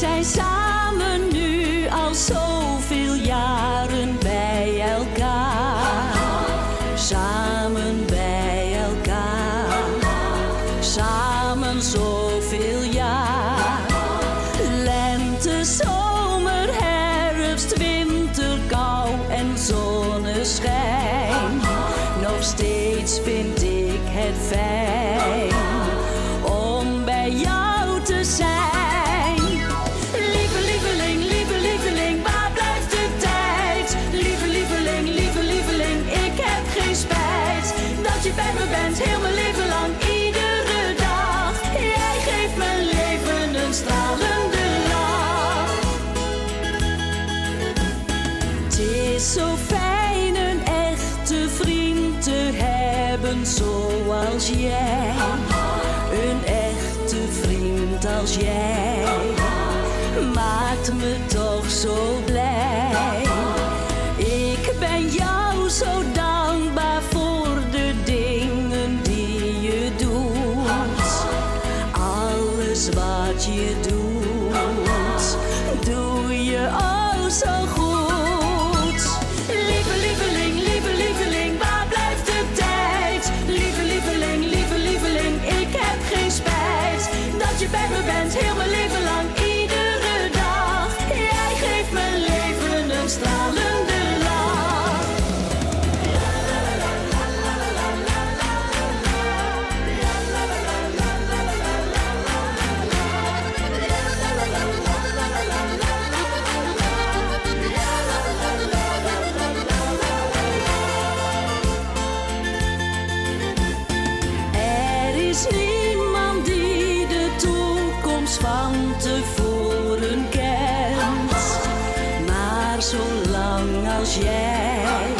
zijn samen nu al zoveel jaren bij elkaar. Samen bij elkaar. Samen zoveel jaar. Lente, zomer, herfst, winter, kou en zonneschijn. Nog steeds vind ik het fijn bij me bent, heel mijn leven lang, iedere dag. Jij geeft mijn leven een stralende lach. Het is zo fijn een echte vriend te hebben zoals jij. Spijt dat je bij me tevoren kent. Maar zolang als jij